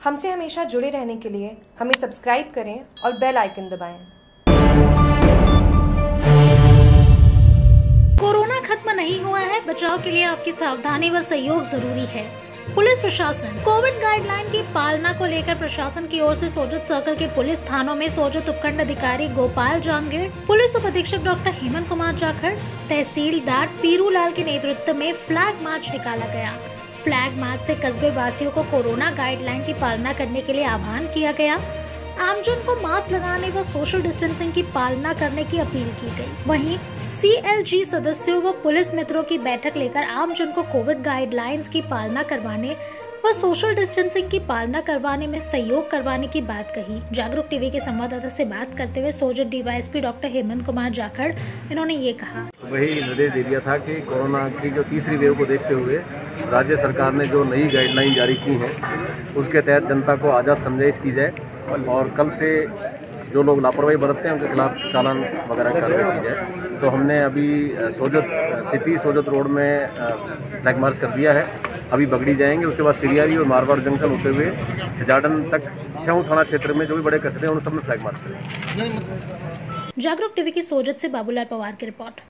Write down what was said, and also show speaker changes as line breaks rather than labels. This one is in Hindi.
हमसे हमेशा जुड़े रहने के लिए हमें सब्सक्राइब करें और बेल आइकन दबाएँ।
कोरोना खत्म नहीं हुआ है, बचाव के लिए आपकी सावधानी व सहयोग ज़रूरी है पुलिस प्रशासन, कोविड गाइडलाइन की पालना को लेकर प्रशासन की ओर से सोजत सर्कल के पुलिस थानों में सोजत उपखंड अधिकारी गोपाल जांगीर पुलिस उप अधीक्षक डॉक्टर हेमंत कुमार जाखड़, तहसीलदार पीरू लाल के नेतृत्व में फ्लैग मार्च निकाला गया फ्लैग मार्च से कस्बे वासियों को कोरोना गाइडलाइन की पालना करने के लिए आह्वान किया गया आमजन को मास्क लगाने व सोशल डिस्टेंसिंग की पालना करने की अपील की गई। वहीं सीएलजी सदस्यों व पुलिस मित्रों की बैठक लेकर आमजन को कोविड गाइडलाइंस की पालना करवाने व सोशल डिस्टेंसिंग की पालना करवाने में, सहयोग करवाने की बात कही। जागरूक टीवी के संवाददाता से बात करते हुए सोजत डीवाईएसपी डॉक्टर हेमंत कुमार जाखड़, इन्होंने ये कहा।
वही निर्देश दे दिया था कि कोरोना की जो तीसरी वेव को देखते हुए राज्य सरकार ने जो नई गाइडलाइन जारी की है, उसके तहत जनता को आज़ाद समझाइश की जाए और कल से जो लोग लापरवाही बरतते हैं, उनके खिलाफ चालान वगैरह कार्रवाई की जाए तो हमने अभी सोजत सिटी सोजत रोड में फ्लैग मार्च कर दिया है। अभी बगड़ी जाएँगे, उसके बाद सिरियारी और मारवाड़ जंक्शन होते हुए जार्डन तक छऊ थाना क्षेत्र में जो भी बड़े कस्बे हैं, उन सब में फ्लैग मार्च करेंगे।
जागरूक टीवी की सोजत से बाबूलाल पवार की रिपोर्ट।